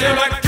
Like